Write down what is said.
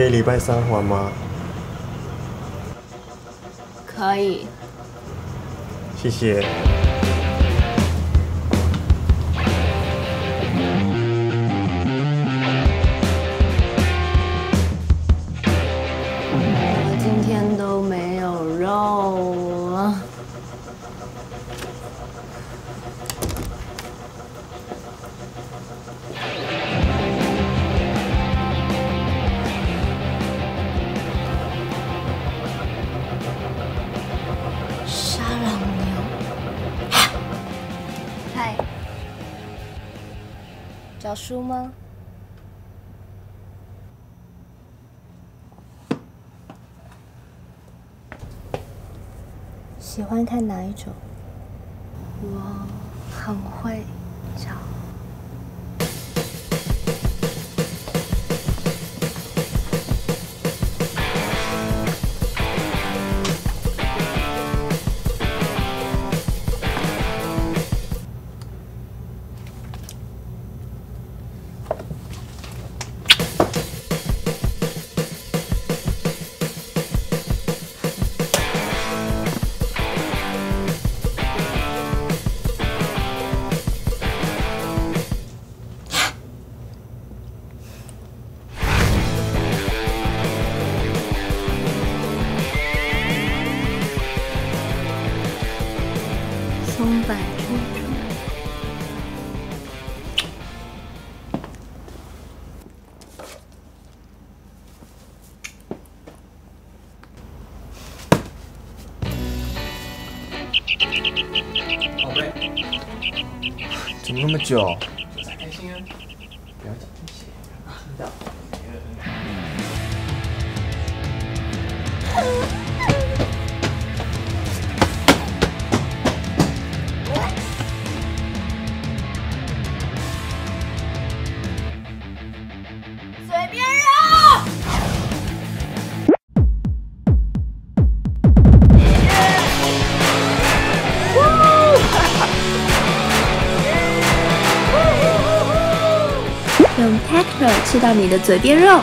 可以礼拜三还吗？可以。谢谢。我今天都没有肉找书吗？喜欢看哪一种？我很会找。松柏。宝贝，怎么那么久？开心啊！不要讲这些用 Tecno 吃到你的嘴边肉。